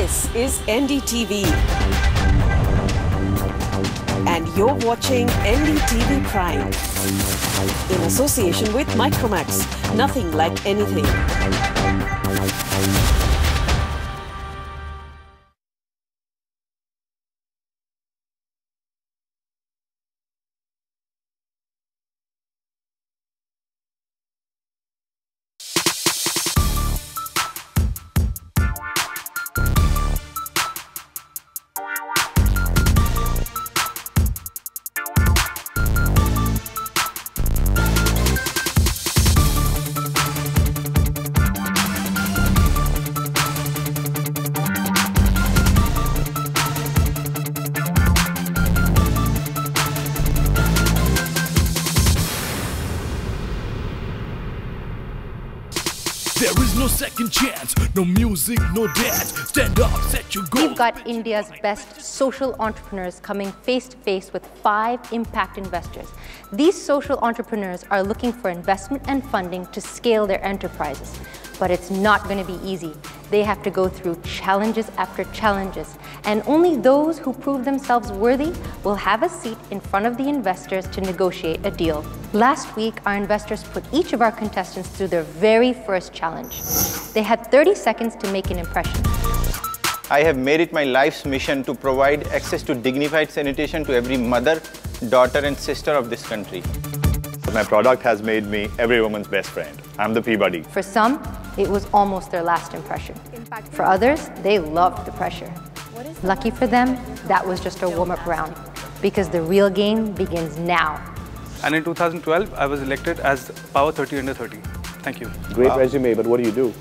This is NDTV. And you're watching NDTV Prime. In association with Micromax. Nothing like anything. Second chance, no music, no dance. Stand up, set your goals. We've got India's best social entrepreneurs coming face to face with five impact investors. These social entrepreneurs are looking for investment and funding to scale their enterprises. But it's not going to be easy. They have to go through challenges after challenges. And only those who prove themselves worthy will have a seat in front of the investors to negotiate a deal. Last week, our investors put each of our contestants through their very first challenge. They had 30 seconds to make an impression. I have made it my life's mission to provide access to dignified sanitation to every mother, daughter, and sister of this country. My product has made me every woman's best friend. I'm the PeeBuddy. For some, it was almost their last impression. For others, they loved the pressure. Lucky for them, that was just a warm-up round because the real game begins now. And in 2012, I was elected as Power 30 Under 30. Thank you. Great resume, but what do you do?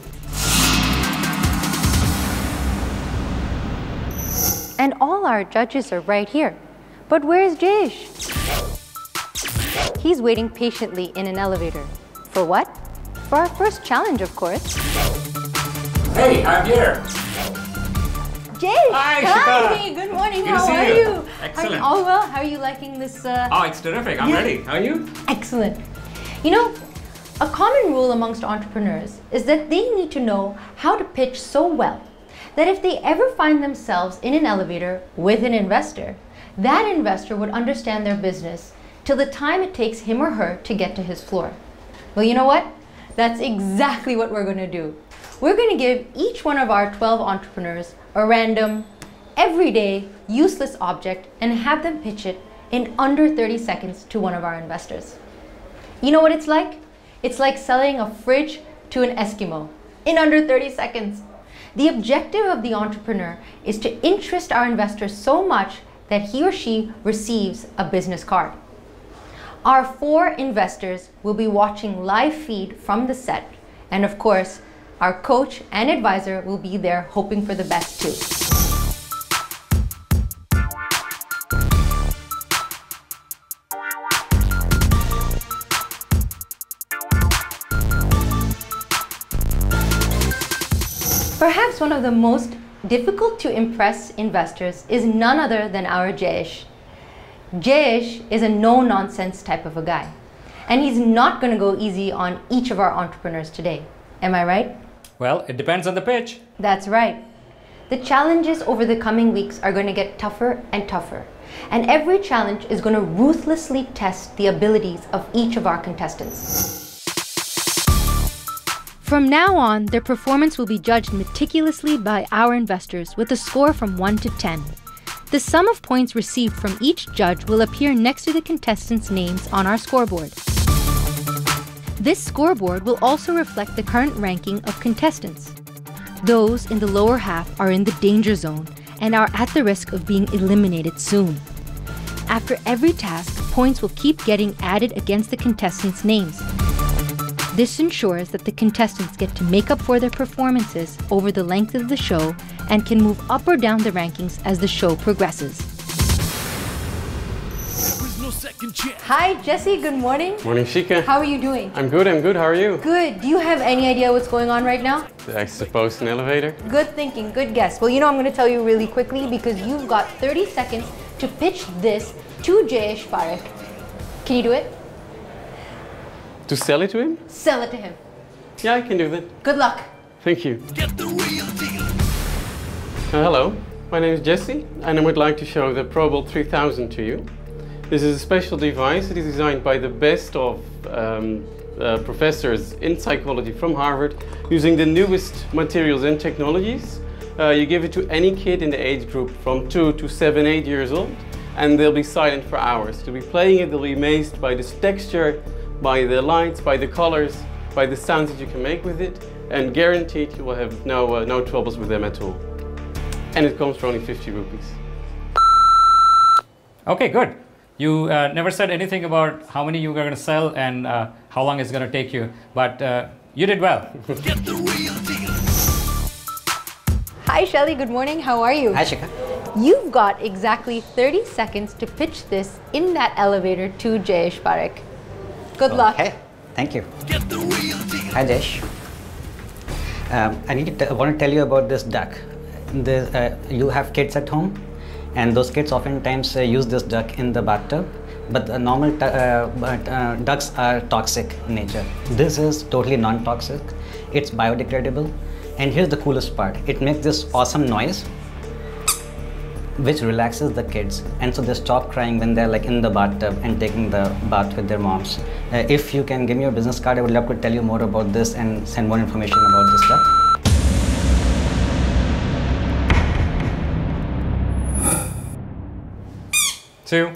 And all our judges are right here. But where's Jayesh? He's waiting patiently in an elevator. For what? For our first challenge, of course. Hey, I'm here. Jayesh! Hi. Hi! Good morning, Good how are you. you? Are Excellent. you? All well? How are you liking this? Uh... Oh, it's terrific. I'm Yeah. ready. How are you? Excellent. You know, a common rule amongst entrepreneurs is that they need to know how to pitch so well that if they ever find themselves in an elevator with an investor, that investor would understand their business till the time it takes him or her to get to his floor. Well, you know what? That's exactly what we're going to do. We're going to give each one of our 12 entrepreneurs a random, everyday, useless object and have them pitch it in under 30 seconds to one of our investors. You know what it's like? It's like selling a fridge to an Eskimo in under 30 seconds. The objective of the entrepreneur is to interest our investors so much that he or she receives a business card. Our four investors will be watching live feed from the set, and of course, our coach and advisor will be there hoping for the best too. Perhaps one of the most difficult to impress investors is none other than our Jayesh. Jayesh is a no nonsense type of a guy, and he's not going to go easy on each of our entrepreneurs today. Am I right? Well, it depends on the pitch. That's right. The challenges over the coming weeks are going to get tougher and tougher, and every challenge is going to ruthlessly test the abilities of each of our contestants. From now on, their performance will be judged meticulously by our investors with a score from 1 to 10. The sum of points received from each judge will appear next to the contestants' names on our scoreboard. This scoreboard will also reflect the current ranking of contestants. Those in the lower half are in the danger zone and are at the risk of being eliminated soon. After every task, points will keep getting added against the contestants' names. This ensures that the contestants get to make up for their performances over the length of the show and can move up or down the rankings as the show progresses. Hi, Jesse. Good morning. Morning, Shikha. How are you doing? I'm good, I'm good. How are you? Good. Do you have any idea what's going on right now? I suppose an elevator? Good thinking, good guess. Well, you know, I'm going to tell you really quickly because you've got 30 seconds to pitch this to Jayesh Parekh. Can you do it? To sell it to him? Sell it to him. Yeah, I can do that. Good luck. Thank you. Get the real deal. Uh, hello, my name is Jesse, and I would like to show the ProBolt 3000 to you. This is a special device. It is designed by the best of um, uh, professors in psychology from Harvard using the newest materials and technologies. Uh, you give it to any kid in the age group from 2 to 7, 8 years old, and they'll be silent for hours. They'll be playing it, they'll be amazed by this texture, by the lights, by the colors, by the sounds that you can make with it, and guaranteed you will have no, uh, no troubles with them at all. And it comes for only 50 rupees. Okay, good. You uh, never said anything about how many you were going to sell and uh, how long it's going to take you, but uh, you did well. Hi, Shelly. Good morning. How are you? Hi, Shikha. You've got exactly 30 seconds to pitch this in that elevator to Jayesh Parekh. Good luck. Okay, thank you. Hi, Desh. Um, I need to t- want to tell you about this duck. The, uh, you have kids at home, and those kids oftentimes uh, use this duck in the bathtub. But the normal uh, but, uh, ducks are toxic in nature. This is totally non-toxic. It's biodegradable, and here's the coolest part: it makes this awesome noise which relaxes the kids and so they stop crying when they're like in the bathtub and taking the bath with their moms uh, if you can give me your business card i would love to tell you more about this and send more information about this stuff Two.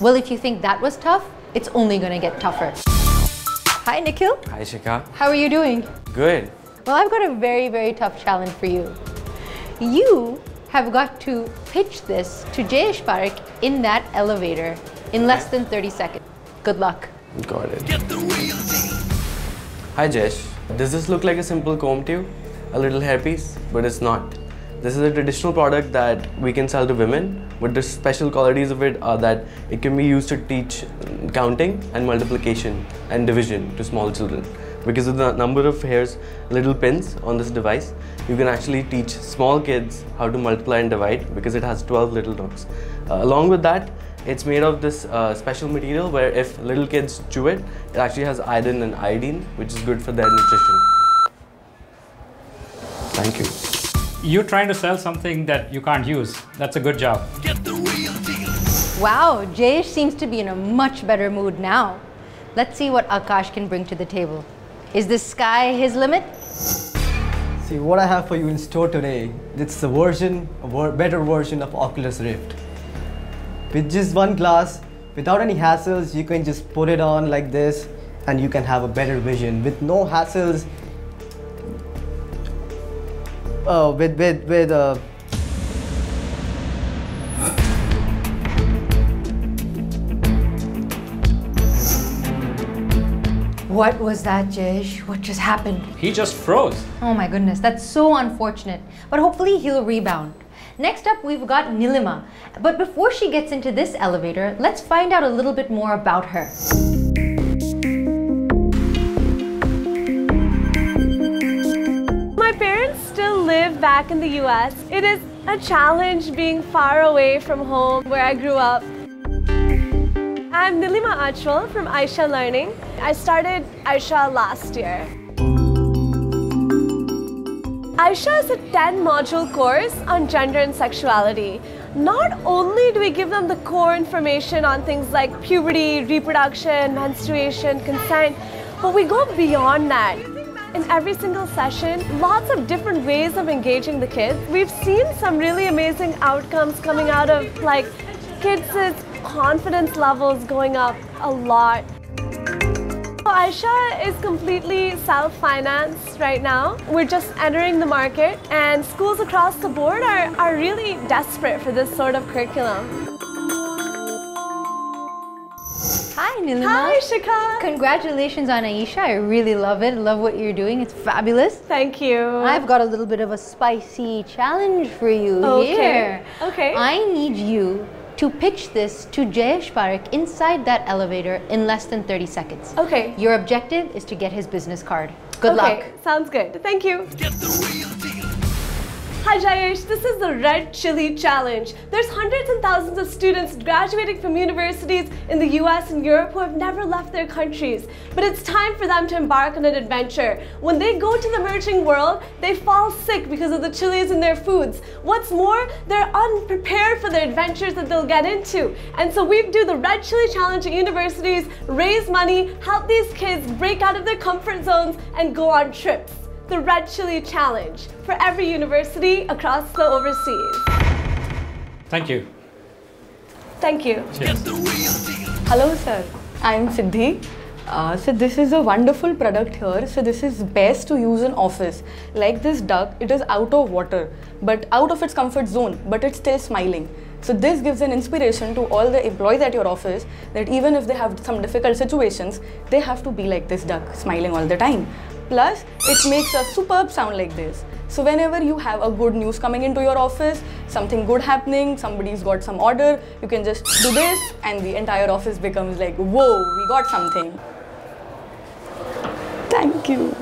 Well, if you think that was tough, it's only going to get tougher. Hi, Nikhil. Hi, Shikha. How are you doing? Good. Well, I've got a very, very tough challenge for you. You have got to pitch this to Jayesh Parekh in that elevator in less than 30 seconds. Good luck. Got it. Hi, Jesh. Does this look like a simple comb to you? A little hairpiece? But it's not. This is a traditional product that we can sell to women, but the special qualities of it are that it can be used to teach counting and multiplication and division to small children. Because of the number of hairs, little pins on this device, you can actually teach small kids how to multiply and divide because it has 12 little dots. Uh, along with that, it's made of this uh, special material where if little kids chew it, it actually has iodine and iodine, which is good for their nutrition. Thank you. You're trying to sell something that you can't use. That's a good job. Wow, Jayesh seems to be in a much better mood now. Let's see what Akash can bring to the table. Is the sky his limit? See what I have for you in store today. It's a version, a ver- better version of Oculus Rift. With just one glass, without any hassles, you can just put it on like this, and you can have a better vision with no hassles. Uh, with with with uh, What was that, Jayesh? What just happened? He just froze. Oh my goodness, that's so unfortunate. But hopefully he'll rebound. Next up, we've got Nilima. But before she gets into this elevator, let's find out a little bit more about her. Back in the US. It is a challenge being far away from home where I grew up. I'm Nilima Achwal from Aisha Learning. I started Aisha last year. Aisha is a 10 module course on gender and sexuality. Not only do we give them the core information on things like puberty, reproduction, menstruation, consent, but we go beyond that. In every single session, lots of different ways of engaging the kids. We've seen some really amazing outcomes coming out of like kids' confidence levels going up a lot. Aisha is completely self-financed right now. We're just entering the market and schools across the board are, are really desperate for this sort of curriculum. Hi, Nilima. Hi, Shikha. Congratulations on Aisha. I really love it. Love what you're doing. It's fabulous. Thank you. I've got a little bit of a spicy challenge for you Okay. here. Okay. I need you to pitch this to Jayesh Parekh inside that elevator in less than 30 seconds. Okay. Your objective is to get his business card. Good okay, luck. Sounds good. Thank you. Hi Jayesh, this is the Red Chili Challenge. There's hundreds and thousands of students graduating from universities in the US and Europe who have never left their countries. But it's time for them to embark on an adventure. When they go to the emerging world, they fall sick because of the chilies in their foods. What's more, they're unprepared for the adventures that they'll get into. And so we do the Red Chili Challenge at universities, raise money, help these kids break out of their comfort zones and go on trips the Red Chili Challenge for every university across the overseas. Thank you. Thank you. Hello sir, I am Siddhi. Uh, so this is a wonderful product here. So this is best to use in office. Like this duck, it is out of water, but out of its comfort zone, but it's still smiling. So this gives an inspiration to all the employees at your office that even if they have some difficult situations, they have to be like this duck, smiling all the time. Plus, it makes a superb sound like this. So whenever you have a good news coming into your office, something good happening, somebody's got some order, you can just do this and the entire office becomes like, whoa, we got something. Thank you.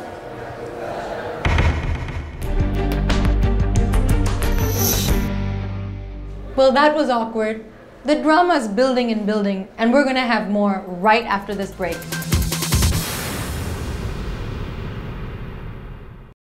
Well, that was awkward. The drama is building and building, and we're gonna have more right after this break.